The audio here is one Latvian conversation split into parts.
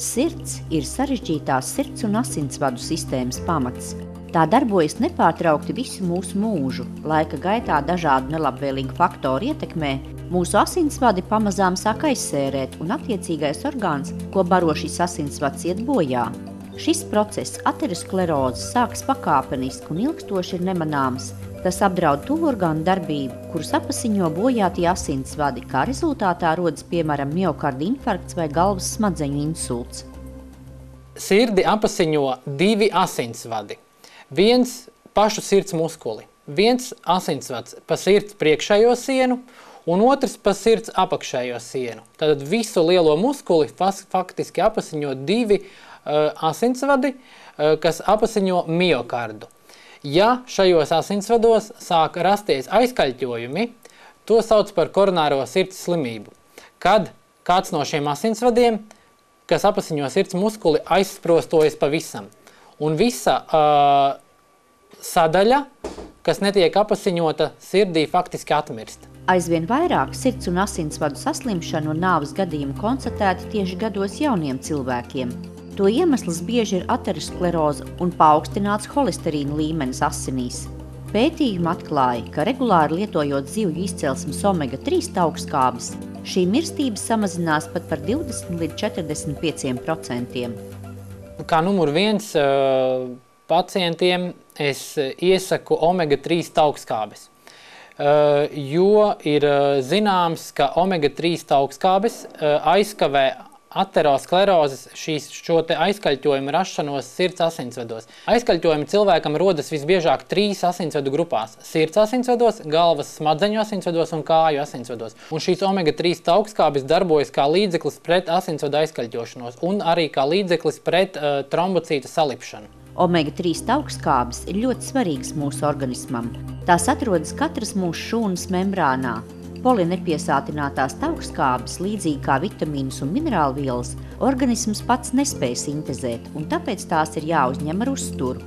Sirds ir sarežģītās sirds un asinsvadu sistēmas pamats. Tā darbojas nepārtraukti visu mūsu mūžu. Laika gaitā dažādu nelabvēlīgu faktoru ietekmē mūsu asinsvadi pamazām sāk aizsērēt, un attiecīgais orgāns, ko baro šis asinsvads, iet bojā. Šis process, ateroskleroze, sākas pakāpeniski un ilgstoši ir nemanāms. Tas apdraud to orgānu darbību, kurus apasiņo bojātie asinsvadi, kā rezultātā rodas piemēram miokarda infarkts vai galvas smadzeņu insults. Sirdi apasiņo divi asinsvadi. Viens pašu sirds muskuli, viens asinsvads pa sirds priekšējo sienu un otrs pa sirds apakšējo sienu. Tad visu lielo muskuli faktiski apasiņo divi uh, asinsvadi, uh, kas apasiņo miokardu. Ja šajos asinsvados sāk rasties aizkaļķojumi, to sauc par koronāro sirds slimību. Kad kāds no šiem asinsvadiem, kas apasiņo sirds muskuli, aizsprostojas pavisam. Un visa uh, sadaļa, kas netiek apasiņota sirdī, faktiski atmirst. Aizvien vairāk sirds un asinsvadu saslimšanu un nāves gadījumu konstatēti tieši gados jauniem cilvēkiem. To iemesls bieži ir ateroskleroze un paaugstināts holesterīna līmenis asinīs. Pētījumi atklāja, ka regulāri lietojot zivju izcelsmes omega-3 augstskābes, šī mirstība samazinās pat par 20 līdz 45 procentiem. Kā numur viens uh, pacientiem es iesaku omega-3 augstskābes. Uh, jo ir zināms, ka omega-3 augstskābes aizkavē aterosklerozes, šīs, šo aizkaļķojumu rašanos sirds asinsvados. Aizkaļķojumi cilvēkam rodas visbiežāk trīs asinsvadu grupās - sirds asinsvados, galvas smadzeņu asinsvados un kāju asinsvados. Un šīs omega-3 augstskābes darbojas kā līdzeklis pret asinsvadu aizkaļķošanos un arī kā līdzeklis pret uh, trombocītu salipšanu. Omega-3 augstskābes ir ļoti svarīgas mūsu organismam. Tās atrodas katras mūsu šūnas membrānā, Polinepiesātinātās taukskābes, līdzīgi kā vitamīnus un minerālvielas, organisms pats nespēj sintezēt, un tāpēc tās ir jāuzņem ar uzturu.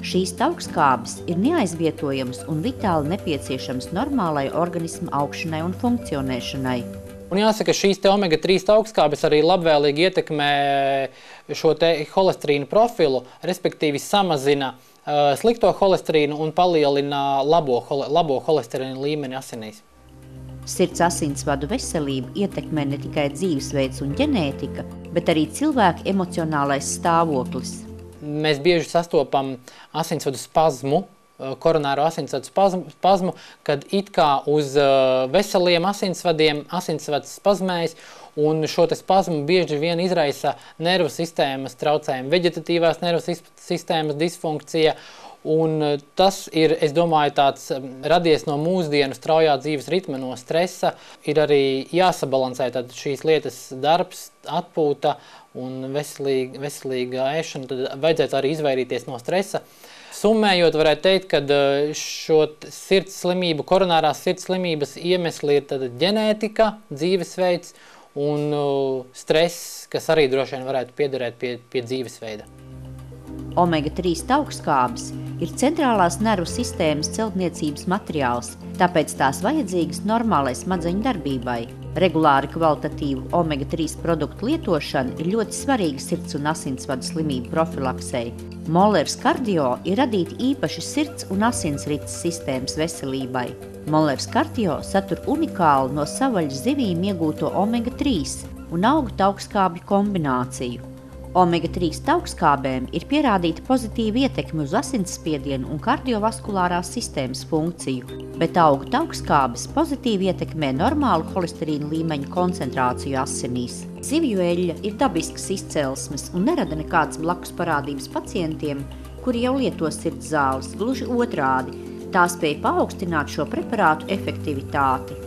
Šīs taukskābes ir neaizvietojamas un vitāli nepieciešamas normālai organisma augšanai un funkcionēšanai. Un jāsaka, šīs omega-3 augstskābes arī labvēlīgi ietekmē šo holesterīnu profilu, respektīvi samazina uh, slikto holesterīnu un palielina labo, labo holesterīnu līmeni asinīs. Sirds asinsvadu veselību ietekmē ne tikai dzīvesveids un ģenētika, bet arī cilvēka emocionālais stāvoklis. Mēs bieži sastopam asinsvadu spazmu, koronāro asinsvadu spazmu, spazmu, kad it kā uz eh, veseliem asinsvadiem asinsvads spazmējas, un šo spazmu bieži vien izraisa nervu sistēmas traucējumi, veģetatīvās nervu sistēmas disfunkcija, Un eh, tas ir, es domāju, tāds radies no mūsdienu straujā dzīves ritma, no stresa. Ir arī jāsabalansē šīs lietas darbs, atpūta un veselīga, veselīga ēšana. Tad vajadzētu arī izvairīties no stresa. Summējot, varētu teikt, ka eh, šo sirds slimību, koronārās sirds slimības iemesli ir ģenētika, dzīvesveids un uh, stress, kas arī droši vien varētu piederēt pie, pie dzīvesveida. Omega-3 augstskābes ir centrālās nervu sistēmas celtniecības materiāls, tāpēc tās vajadzīgas normālai smadzeņu darbībai. Regulāri kvalitatīvu omega-3 produktu lietošana ir ļoti svarīga sirds un asinsvadu slimību profilaksei. Molers kardio ir radīti īpaši sirds un asinsrites sistēmas veselībai. Molers kardio satur unikālu no savaļas zivīm iegūto omega-3 un augu augstskābju kombināciju. Omega-3 augstskābēm ir pierādīta pozitīva ietekme uz asinsspiedienu un kardiovaskulārās sistēmas funkciju, bet augu augstskābes pozitīvi ietekmē normālu holesterīna līmeņu koncentrāciju asinīs. Zivju eļļa ir dabisks izcelsmes un nerada nekādas blakus parādības pacientiem, kuri jau lieto sirds zāles, gluži otrādi. Tā spēja paaugstināt šo preparātu efektivitāti.